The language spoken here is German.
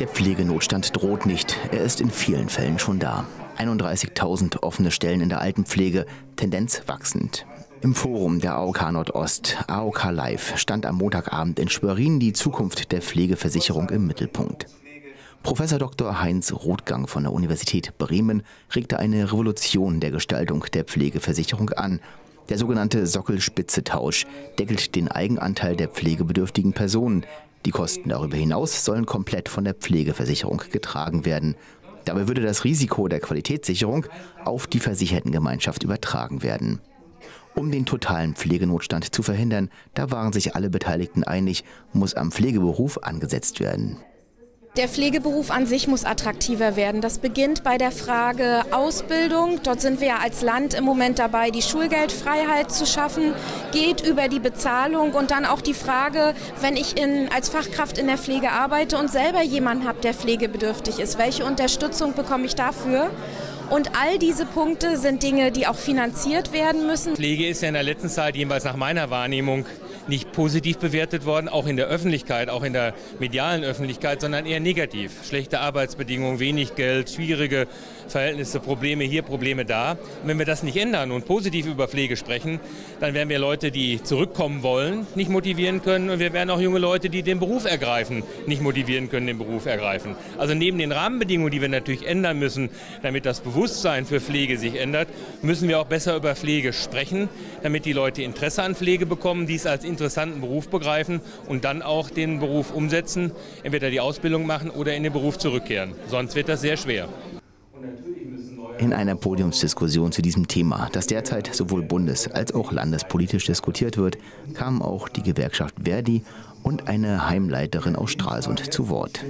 Der Pflegenotstand droht nicht. Er ist in vielen Fällen schon da. 31.000 offene Stellen in der Altenpflege, Tendenz wachsend. Im Forum der AOK Nordost, AOK Live, stand am Montagabend in Schwerin die Zukunft der Pflegeversicherung im Mittelpunkt. Professor Dr. Heinz Rothgang von der Universität Bremen regte eine Revolution der Gestaltung der Pflegeversicherung an. Der sogenannte Sockelspitze-Tausch deckelt den Eigenanteil der pflegebedürftigen Personen. Die Kosten darüber hinaus sollen komplett von der Pflegeversicherung getragen werden. Dabei würde das Risiko der Qualitätssicherung auf die Versichertengemeinschaft übertragen werden. Um den totalen Pflegenotstand zu verhindern, da waren sich alle Beteiligten einig, muss am Pflegeberuf angesetzt werden. Der Pflegeberuf an sich muss attraktiver werden. Das beginnt bei der Frage Ausbildung. Dort sind wir ja als Land im Moment dabei, die Schulgeldfreiheit zu schaffen, geht über die Bezahlung und dann auch die Frage, wenn ich in, als Fachkraft in der Pflege arbeite und selber jemanden habe, der pflegebedürftig ist, welche Unterstützung bekomme ich dafür? Und all diese Punkte sind Dinge, die auch finanziert werden müssen. Pflege ist ja in der letzten Zeit, jedenfalls nach meiner Wahrnehmung, nicht positiv bewertet worden, auch in der Öffentlichkeit, auch in der medialen Öffentlichkeit, sondern eher negativ. Schlechte Arbeitsbedingungen, wenig Geld, schwierige Verhältnisse, Probleme hier, Probleme da. Und wenn wir das nicht ändern und positiv über Pflege sprechen, dann werden wir Leute, die zurückkommen wollen, nicht motivieren können und wir werden auch junge Leute, die den Beruf ergreifen, nicht motivieren können, den Beruf ergreifen. Also neben den Rahmenbedingungen, die wir natürlich ändern müssen, damit das Bewusstsein für Pflege sich ändert, müssen wir auch besser über Pflege sprechen, damit die Leute Interesse an Pflege bekommen, dies als interessanten Beruf begreifen und dann auch den Beruf umsetzen, entweder die Ausbildung machen oder in den Beruf zurückkehren. Sonst wird das sehr schwer. In einer Podiumsdiskussion zu diesem Thema, das derzeit sowohl bundes- als auch landespolitisch diskutiert wird, kamen auch die Gewerkschaft Verdi und eine Heimleiterin aus Stralsund zu Wort.